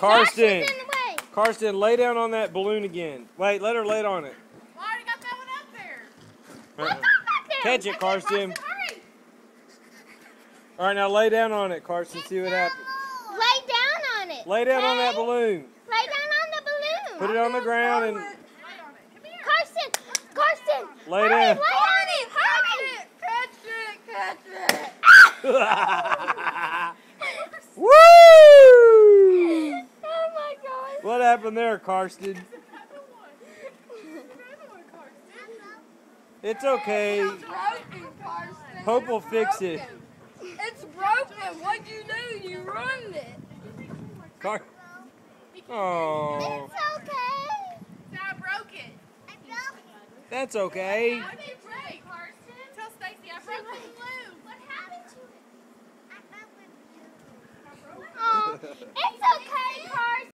Karstyn, in. Karstyn, lay down on that balloon again. Wait, let her lay on it. I already got that one up there. Uh-uh. What's up there? Catch it, Karstyn. Hurry. All right, now lay down on it, Karstyn. See what happens. Lay down on it. Lay down on that balloon. Lay down on the balloon. Put it on the ground and Lay on it. Come here. Karstyn, Karstyn. Lay hurry, down. Lay on it. Hurry. Catch it. Catch it. What happened there, Karstyn? It's okay. It's broken, Karstyn. Hope will fix it. It's broken. What'd you do? You ruined it. Car- oh, It's okay. I broke it. that's okay. I didn't break. Tell Stacy I broke the balloon. What happened to it? Oh, it's okay.